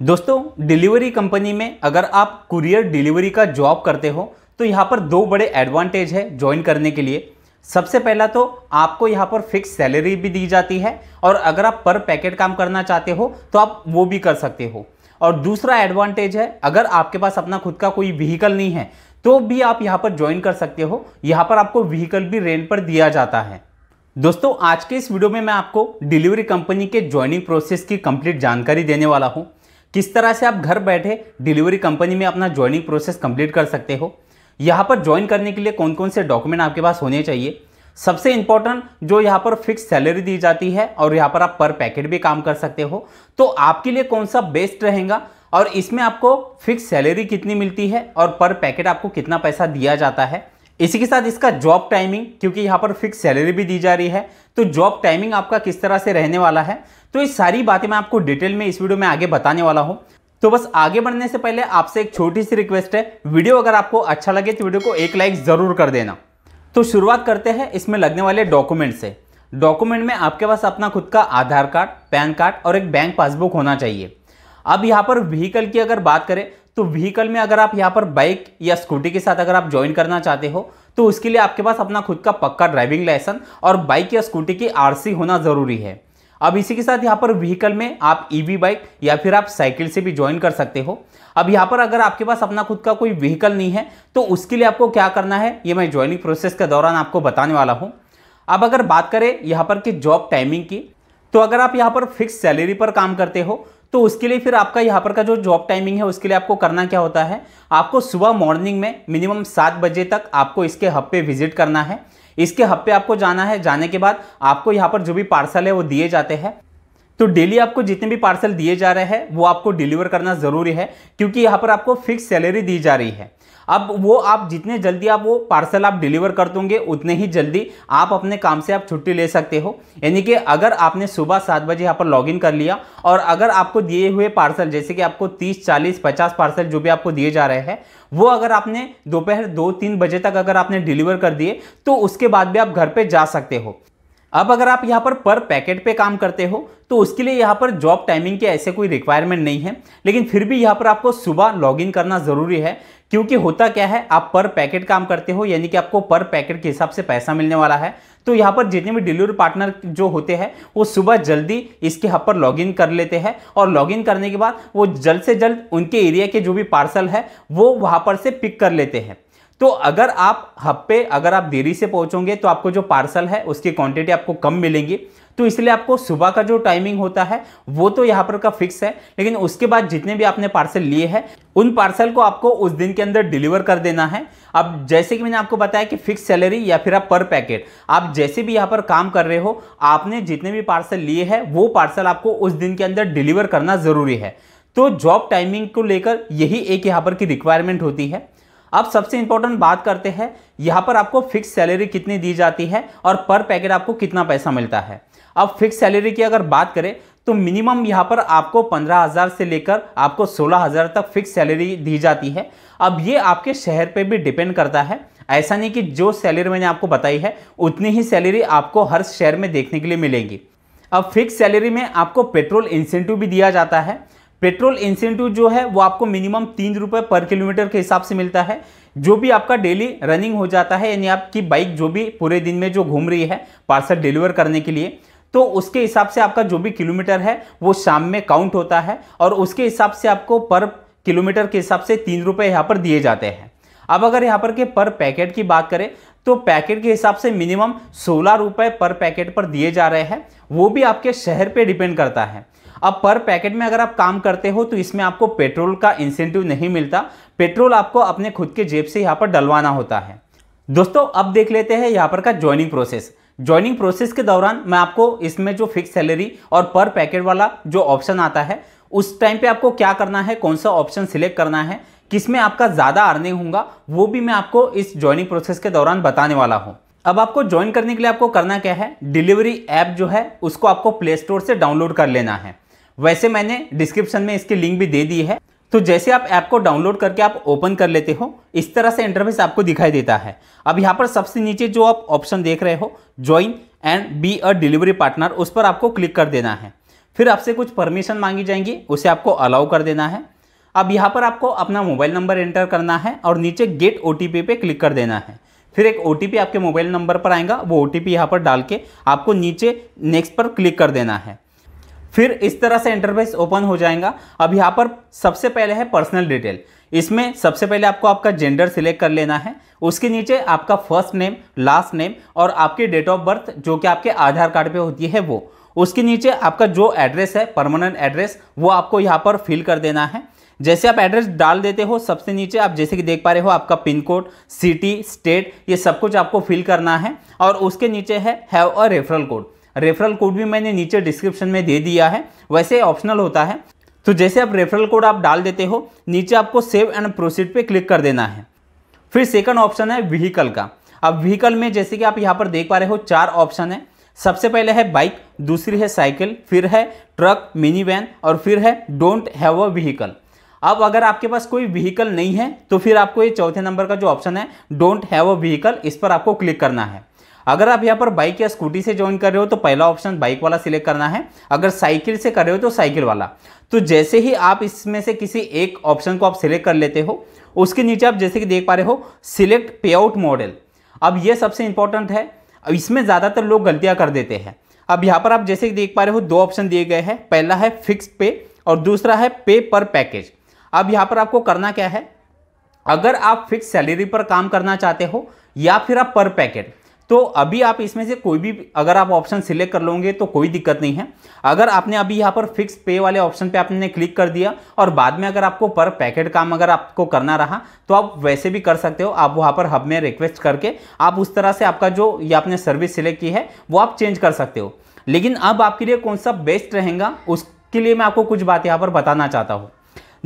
दोस्तों delivery company में अगर आप कुरियर डिलीवरी का जॉब करते हो तो यहाँ पर दो बड़े एडवांटेज है ज्वाइन करने के लिए। सबसे पहला तो आपको यहाँ पर फिक्स सैलरी भी दी जाती है और अगर आप पर पैकेट काम करना चाहते हो तो आप वो भी कर सकते हो। और दूसरा एडवांटेज है, अगर आपके पास अपना खुद का कोई व्हीकल नहीं है तो भी आप यहाँ पर ज्वाइन कर सकते हो। यहाँ पर आपको व्हीकल भी रेंट पर दिया जाता है। दोस्तों, आज के इस वीडियो में मैं आपको डिलीवरी कंपनी के ज्वाइनिंग प्रोसेस की कंप्लीट जानकारी देने वाला हूँ। किस तरह से आप घर बैठे डिलीवरी कंपनी में अपना ज्वाइनिंग प्रोसेस कंप्लीट कर सकते हो? यहाँ पर ज्वाइन करने के लिए कौन कौन से डॉक्यूमेंट आपके पास होने चाहिए? सबसे इंपॉर्टेंट जो यहाँ पर फिक्स सैलरी दी जाती है और यहाँ पर आप पर पैकेट भी काम कर सकते हो। तो आपके लिए कौन सा बेस्ट रहेगा? और इसमें आपको फिक्स सैलरी कितनी मिलती है और पर पैकेट आपको कितना पैसा दिया जाता है? इसी के साथ इसका जॉब टाइमिंग क्योंकि यहाँ पर फिक्स सैलरी भी दी जा रही है तो जॉब टाइमिंग आपका किस तरह से रहने वाला है तो ये सारी बातें मैं आपको डिटेल में इस वीडियो में आगे बताने वाला हूँ। तो बस आगे बढ़ने से पहले आपसे एक छोटी सी रिक्वेस्ट है वीडियो अगर आपको अच्छा लगे तो वीडियो को एक लाइक ज़रूर कर देना। तो शुरुआत करते हैं इसमें लगने वाले डॉक्यूमेंट से। डॉक्यूमेंट में आपके पास अपना खुद का आधार कार्ड, पैन कार्ड और एक बैंक पासबुक होना चाहिए। अब यहाँ पर व्हीकल की अगर बात करें तो व्हीकल में अगर आप यहाँ पर बाइक या स्कूटी के साथ अगर आप ज्वाइन करना चाहते हो तो उसके लिए आपके पास अपना खुद का पक्का ड्राइविंग लाइसेंस और बाइक या स्कूटी की आरसी होना ज़रूरी है। अब इसी के साथ यहाँ पर व्हीकल में आप ईवी बाइक या फिर आप साइकिल से भी ज्वाइन कर सकते हो। अब यहाँ पर अगर आपके पास अपना खुद का कोई व्हीकल नहीं है तो उसके लिए आपको क्या करना है, ये मैं ज्वाइनिंग प्रोसेस के दौरान आपको बताने वाला हूँ। अब अगर बात करें यहाँ पर कि जॉब टाइमिंग की तो अगर आप यहाँ पर फिक्स सैलरी पर काम करते हो तो उसके लिए फिर आपका यहाँ पर का जो जॉब टाइमिंग है, उसके लिए आपको करना क्या होता है? आपको सुबह मॉर्निंग में मिनिमम सात बजे तक आपको इसके हब पे विज़िट करना है। इसके हब पे आपको जाना है। जाने के बाद आपको यहाँ पर जो भी पार्सल है, वो दिए जाते हैं। तो डेली आपको जितने भी पार्सल दिए जा रहे हैं, वो आपको डिलीवर करना ज़रूरी है, क्योंकि यहाँ पर आपको फिक्स सैलरी दी जा रही है। अब वो आप जितने जल्दी आप वो पार्सल आप डिलीवर कर दोगे, उतने ही जल्दी आप अपने काम से आप छुट्टी ले सकते हो। यानी कि अगर आपने सुबह सात बजे यहाँ पर लॉगिन कर लिया और अगर आपको दिए हुए पार्सल जैसे कि आपको तीस, चालीस, पचास पार्सल जो भी आपको दिए जा रहे हैं, वो अगर आपने दोपहर दो तीन बजे तक अगर आपने डिलीवर कर दिए तो उसके बाद भी आप घर पर जा सकते हो। अब अगर आप यहाँ पर पर पैकेट पे काम करते हो तो उसके लिए यहाँ पर जॉब टाइमिंग के ऐसे कोई रिक्वायरमेंट नहीं है। लेकिन फिर भी यहाँ पर आपको सुबह लॉगिन करना ज़रूरी है, क्योंकि होता क्या है, आप पर पैकेट काम करते हो, यानी कि आपको पर पैकेट के हिसाब से पैसा मिलने वाला है। तो यहाँ पर जितने भी डिलीवरी पार्टनर जो होते हैं, वो सुबह जल्दी इसके हब पर लॉगिन कर लेते हैं। और लॉगिन करने के बाद वो जल्द से जल्द उनके एरिया के जो भी पार्सल है, वो वहाँ पर से पिक कर लेते हैं। तो अगर आप हब पे, अगर आप देरी से पहुंचोगे तो आपको जो पार्सल है, उसकी क्वांटिटी आपको कम मिलेंगी। तो इसलिए आपको सुबह का जो टाइमिंग होता है, वो तो यहाँ पर का फिक्स है। लेकिन उसके बाद जितने भी आपने पार्सल लिए हैं, उन पार्सल को आपको उस दिन के अंदर डिलीवर कर देना है। अब जैसे कि मैंने आपको बताया कि फिक्स सैलरी या फिर आप पर पैकेट आप जैसे भी यहाँ पर काम कर रहे हो, आपने जितने भी पार्सल लिए हैं, वो पार्सल आपको उस दिन के अंदर डिलीवर करना ज़रूरी है। तो जॉब टाइमिंग को लेकर यही एक यहाँ पर की रिक्वायरमेंट होती है। अब सबसे इंपॉर्टेंट बात करते हैं, यहाँ पर आपको फिक्स सैलरी कितनी दी जाती है और पर पैकेट आपको कितना पैसा मिलता है। अब फिक्स सैलरी की अगर बात करें तो मिनिमम यहाँ पर आपको पंद्रह हज़ार से लेकर आपको सोलह हज़ार तक फिक्स सैलरी दी जाती है। अब ये आपके शहर पे भी डिपेंड करता है। ऐसा नहीं कि जो सैलरी मैंने आपको बताई है, उतनी ही सैलरी आपको हर शहर में देखने के लिए मिलेगी। अब फिक्स सैलरी में आपको पेट्रोल इंसेंटिव भी दिया जाता है। पेट्रोल इंसेंटिव जो है, वो आपको मिनिमम तीन रुपये पर किलोमीटर के हिसाब से मिलता है। जो भी आपका डेली रनिंग हो जाता है, यानी आपकी बाइक जो भी पूरे दिन में जो घूम रही है, पार्सल डिलीवर करने के लिए तो उसके हिसाब से आपका जो भी किलोमीटर है, वो शाम में काउंट होता है और उसके हिसाब से आपको पर किलोमीटर के हिसाब से तीन रुपये यहाँ पर दिए जाते हैं। अब अगर यहाँ पर के पर पैकेट की बात करें तो पैकेट के हिसाब से मिनिमम सोलह रुपये पर पैकेट पर दिए जा रहे हैं, वो भी आपके शहर पे डिपेंड करता है। अब पर पैकेट में अगर आप काम करते हो तो इसमें आपको पेट्रोल का इंसेंटिव नहीं मिलता। पेट्रोल आपको अपने खुद के जेब से यहाँ पर डलवाना होता है। दोस्तों, अब देख लेते हैं यहाँ पर का ज्वाइनिंग प्रोसेस ज्वाइनिंग प्रोसेस के दौरान मैं आपको इसमें जो फिक्स सैलरी और पर पैकेट वाला जो ऑप्शन आता है, उस टाइम पे आपको क्या करना है, कौन सा ऑप्शन सिलेक्ट करना है, किसमें आपका ज़्यादा अर्निंग होगा, वो भी मैं आपको इस ज्वाइनिंग प्रोसेस के दौरान बताने वाला हूँ। अब आपको ज्वाइन करने के लिए आपको करना क्या है डिलीवरी ऐप जो है, उसको आपको प्ले स्टोर से डाउनलोड कर लेना है। वैसे मैंने डिस्क्रिप्शन में इसकी लिंक भी दे दी है। तो जैसे आप ऐप को डाउनलोड करके आप ओपन कर लेते हो, इस तरह से इंटरफेस आपको दिखाई देता है। अब यहाँ पर सबसे नीचे जो आप ऑप्शन देख रहे हो join and be a delivery partner उस पर आपको क्लिक कर देना है। फिर आपसे कुछ परमिशन मांगी जाएँगी, उसे आपको अलाउ कर देना है। अब यहाँ पर आपको अपना मोबाइल नंबर एंटर करना है और नीचे गेट ओटीपी पे क्लिक कर देना है। फिर एक ओटीपी आपके मोबाइल नंबर पर आएगा, वो ओ टी यहाँ पर डाल के आपको नीचे नेक्स्ट पर क्लिक कर देना है। फिर इस तरह से इंटरफेस ओपन हो जाएगा। अब यहाँ पर सबसे पहले है पर्सनल डिटेल इसमें सबसे पहले आपको आपका जेंडर सिलेक्ट कर लेना है। उसके नीचे आपका फ़र्स्ट नेम लास्ट नेम और आपकी डेट ऑफ़ बर्थ जो कि आपके आधार कार्ड पे होती है वो। उसके नीचे आपका जो एड्रेस है परमानेंट एड्रेस वो आपको यहाँ पर फिल कर देना है। जैसे आप एड्रेस डाल देते हो, सबसे नीचे आप जैसे कि देख पा रहे हो आपका पिन कोड सिटी स्टेट ये सब कुछ आपको फिल करना है। और उसके नीचे है have a referral code referral code भी मैंने नीचे डिस्क्रिप्शन में दे दिया है, वैसे ऑप्शनल होता है। तो जैसे आप रेफरल कोड आप डाल देते हो, नीचे आपको सेव एंड प्रोसीड पे क्लिक कर देना है। फिर सेकंड ऑप्शन है व्हीकल का। अब व्हीकल में जैसे कि आप यहाँ पर देख पा रहे हो, चार ऑप्शन है। सबसे पहले है बाइक दूसरी है साइकिल फिर है ट्रक मिनी वैन और फिर है डोंट हैव अ व्हीकल अब अगर आपके पास कोई व्हीकल नहीं है तो फिर आपको ये चौथे नंबर का जो ऑप्शन है डोंट हैव अ व्हीकल इस पर आपको क्लिक करना है। अगर आप यहाँ पर बाइक या स्कूटी से ज्वाइन कर रहे हो तो पहला ऑप्शन बाइक वाला सिलेक्ट करना है। अगर साइकिल से कर रहे हो तो साइकिल वाला। तो जैसे ही आप इसमें से किसी एक ऑप्शन को आप सिलेक्ट कर लेते हो, उसके नीचे आप जैसे कि देख पा रहे हो सिलेक्ट पे आउट मॉडल अब ये सबसे इंपॉर्टेंट है। इसमें ज़्यादातर लोग गलतियाँ कर देते हैं। अब यहाँ पर आप जैसे कि देख पा रहे हो, दो ऑप्शन दिए गए हैं। पहला है फिक्स पे और दूसरा है पे पर पैकेज अब यहाँ पर आपको करना क्या है? अगर आप फिक्स सैलरी पर काम करना चाहते हो, या फिर आप पर पैकेट तो अभी आप इसमें से कोई भी, अगर आप ऑप्शन सिलेक्ट कर लोगे तो कोई दिक्कत नहीं है। अगर आपने अभी यहाँ पर फिक्स पे वाले ऑप्शन पे आपने क्लिक कर दिया और बाद में अगर आपको पर पैकेट काम अगर आपको करना रहा तो आप वैसे भी कर सकते हो। आप वहाँ पर हब में रिक्वेस्ट करके आप उस तरह से आपका जो ये आपने सर्विस सिलेक्ट की है, वो आप चेंज कर सकते हो। लेकिन अब आपके लिए कौन सा बेस्ट रहेगा, उसके लिए मैं आपको कुछ बात यहाँ पर बताना चाहता हूँ।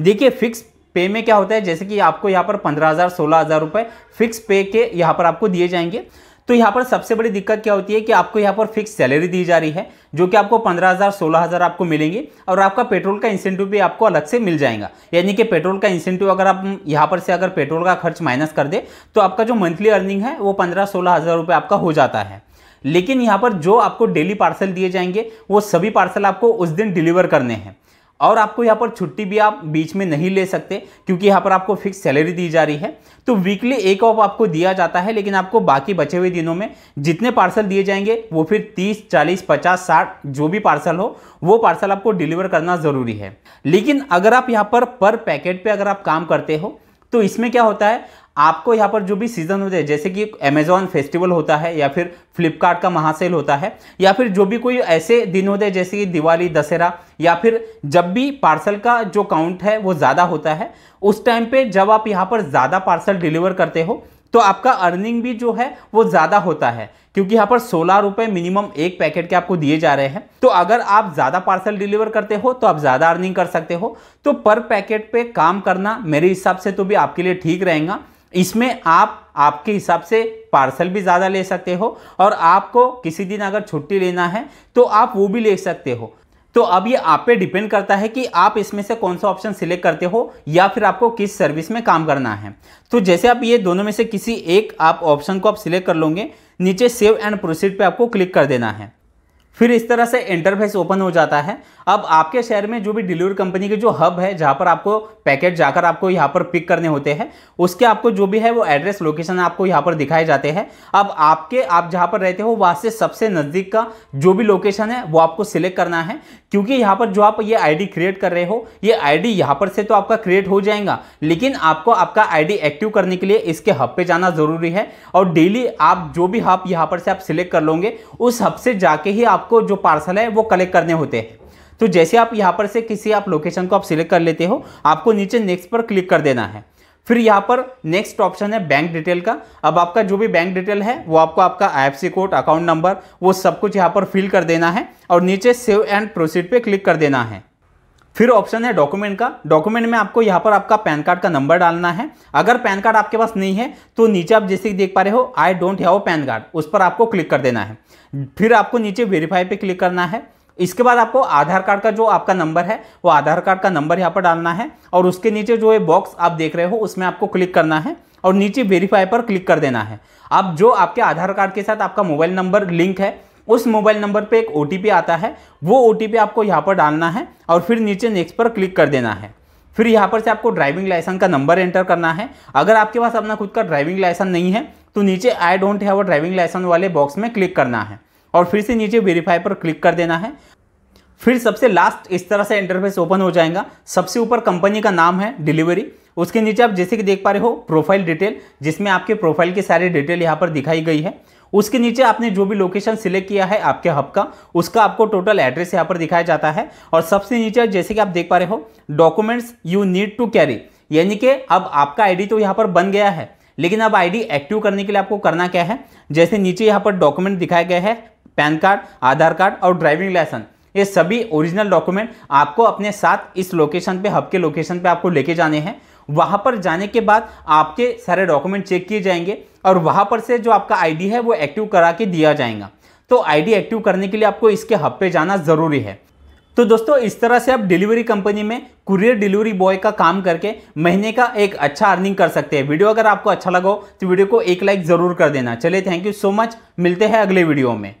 देखिए फिक्स पे में क्या होता है, जैसे कि आपको यहाँ पर पंद्रह हज़ार, सोलह हज़ार रुपये फिक्स पे के यहाँ पर आपको दिए जाएँगे। तो यहाँ पर सबसे बड़ी दिक्कत क्या होती है कि आपको यहाँ पर फिक्स सैलरी दी जा रही है, जो कि आपको पंद्रह हज़ार, सोलह हज़ार आपको मिलेंगे और आपका पेट्रोल का इंसेंटिव भी आपको अलग से मिल जाएगा। यानी कि पेट्रोल का इंसेंटिव अगर आप यहाँ पर से अगर पेट्रोल का खर्च माइनस कर दे तो आपका जो मंथली अर्निंग है, वो पंद्रह सोलह हज़ार रुपये आपका हो जाता है। लेकिन यहाँ पर जो आपको डेली पार्सल दिए जाएँगे, वो सभी पार्सल आपको उस दिन डिलीवर करने हैं। और आपको यहाँ पर छुट्टी भी आप बीच में नहीं ले सकते क्योंकि यहाँ पर आपको फिक्स सैलरी दी जा रही है। तो वीकली एक ऑफ़ आपको दिया जाता है लेकिन आपको बाकी बचे हुए दिनों में जितने पार्सल दिए जाएँगे वो फिर 30, 40, 50, 60 जो भी पार्सल हो वो पार्सल आपको डिलीवर करना ज़रूरी है। लेकिन अगर आप यहाँ पर पर पैकेट पर अगर आप काम करते हो तो इसमें क्या होता है? आपको यहाँ पर जो भी सीज़न होते हैं, जैसे कि अमेजॉन फेस्टिवल होता है या फिर फ्लिपकार्ट का महासेल होता है, या फिर जो भी कोई ऐसे दिन होते हैं, जैसे कि दिवाली, दशहरा, या फिर जब भी पार्सल का जो काउंट है, वो ज़्यादा होता है, उस टाइम पे जब आप यहाँ पर ज़्यादा पार्सल डिलीवर करते हो तो आपका अर्निंग भी जो है, वो ज़्यादा होता है। क्योंकि यहाँ पर सोलह रुपए मिनिमम एक पैकेट के आपको दिए जा रहे हैं। तो अगर आप ज़्यादा पार्सल डिलीवर करते हो तो आप ज़्यादा अर्निंग कर सकते हो। तो पर पैकेट पे काम करना मेरे हिसाब से तो भी आपके लिए ठीक रहेगा। इसमें आप आपके हिसाब से पार्सल भी ज़्यादा ले सकते हो। और आपको किसी दिन अगर छुट्टी लेना है तो आप वो भी ले सकते हो। तो अब ये आप पे डिपेंड करता है कि आप इसमें से कौन सा ऑप्शन सिलेक्ट करते हो या फिर आपको किस सर्विस में काम करना है। तो जैसे आप ये दोनों में से किसी एक आप ऑप्शन को आप सिलेक्ट कर लोगे, नीचे सेव एंड प्रोसीड पे आपको क्लिक कर देना है। फिर इस तरह से इंटरफेस ओपन हो जाता है। अब आपके शहर में जो भी डिलीवरी कंपनी के जो हब है, जहाँ पर आपको पैकेट जाकर आपको यहाँ पर पिक करने होते हैं, उसके आपको जो भी है वो एड्रेस लोकेशन आपको यहाँ पर दिखाए जाते हैं। अब आपके, आप जहाँ पर रहते हो, वहाँ से सबसे नज़दीक का जो भी लोकेशन है, वो आपको सिलेक्ट करना है। क्योंकि यहाँ पर जो आप ये आईडी क्रिएट कर रहे हो, ये आईडी यहाँ पर से तो आपका क्रिएट हो जाएगा, लेकिन आपको आपका आईडी एक्टिव करने के लिए इसके हब पे जाना ज़रूरी है। और डेली आप जो भी हब यहाँ पर से आप सिलेक्ट कर लोगे, उस हब से जाके ही आपको जो पार्सल है, वो कलेक्ट करने होते हैं। तो जैसे आप यहाँ पर से किसी आप लोकेशन को आप सिलेक्ट कर लेते हो, आपको नीचे नेक्स्ट पर क्लिक कर देना है। फिर यहाँ पर नेक्स्ट ऑप्शन है बैंक डिटेल का। अब आपका जो भी बैंक डिटेल है, वो आपको आपका आई कोड अकाउंट नंबर वो सब कुछ यहाँ पर फिल कर देना है और नीचे सेव एंड प्रोसीड पे क्लिक कर देना है। फिर ऑप्शन है डॉक्यूमेंट का। डॉक्यूमेंट में आपको यहाँ पर आपका पैन कार्ड का नंबर डालना है। अगर पैन कार्ड आपके पास नहीं है तो नीचे आप जैसे देख पा रहे हो I don't have PAN card उस पर आपको क्लिक कर देना है। फिर आपको नीचे वेरीफाई पे क्लिक करना है। इसके बाद आपको आधार कार्ड का जो आपका नंबर है, वो आधार कार्ड का नंबर यहाँ पर डालना है और उसके नीचे जो है बॉक्स आप देख रहे हो, उसमें आपको क्लिक करना है और नीचे वेरीफाई पर क्लिक कर देना है। अब जो आपके आधार कार्ड के साथ आपका मोबाइल नंबर लिंक है, उस मोबाइल नंबर पे एक ओटीपी आता है, वो ओटीपी आपको यहाँ पर डालना है और फिर नीचे नेक्स्ट पर क्लिक कर देना है। फिर यहाँ पर से आपको ड्राइविंग लाइसेंस का नंबर एंटर करना है। अगर आपके पास अपना खुद का ड्राइविंग लाइसेंस नहीं है तो नीचे I don't have a driving licence वाले बॉक्स में क्लिक करना है। और फिर से नीचे वेरीफाई पर क्लिक कर देना है। फिर सबसे लास्ट इस तरह से इंटरफेस ओपन हो जाएगा। सबसे ऊपर कंपनी का नाम है डिलीवरी उसके नीचे आप जैसे कि देख पा रहे हो प्रोफ़ाइल डिटेल जिसमें आपके प्रोफ़ाइल की सारी डिटेल यहाँ पर दिखाई गई है। उसके नीचे आपने जो भी लोकेशन सिलेक्ट किया है आपके हब का, उसका आपको टोटल एड्रेस यहाँ पर दिखाया जाता है। और सबसे नीचे जैसे कि आप देख पा रहे हो documents you need to carry यानी कि अब आपका आईडी तो यहाँ पर बन गया है। लेकिन अब आईडी एक्टिव करने के लिए आपको करना क्या है? जैसे नीचे यहाँ पर डॉक्यूमेंट दिखाया गया है पैन कार्ड आधार कार्ड और ड्राइविंग लाइसेंस ये सभी ओरिजिनल डॉक्यूमेंट आपको अपने साथ इस लोकेशन पे हब के लोकेशन पे आपको लेके जाने हैं। वहाँ पर जाने के बाद आपके सारे डॉक्यूमेंट चेक किए जाएँगे और वहाँ पर से जो आपका आईडी है वो एक्टिव करा के दिया जाएगा। तो आईडी एक्टिव करने के लिए आपको इसके हब पे जाना ज़रूरी है। तो दोस्तों, इस तरह से आप डिलीवरी कंपनी में कुरियर डिलीवरी बॉय का काम करके महीने का एक अच्छा अर्निंग कर सकते हैं। वीडियो अगर आपको अच्छा लगा हो तो वीडियो को एक लाइक ज़रूर कर देना। चलिए थैंक यू सो मच मिलते हैं अगले वीडियो में।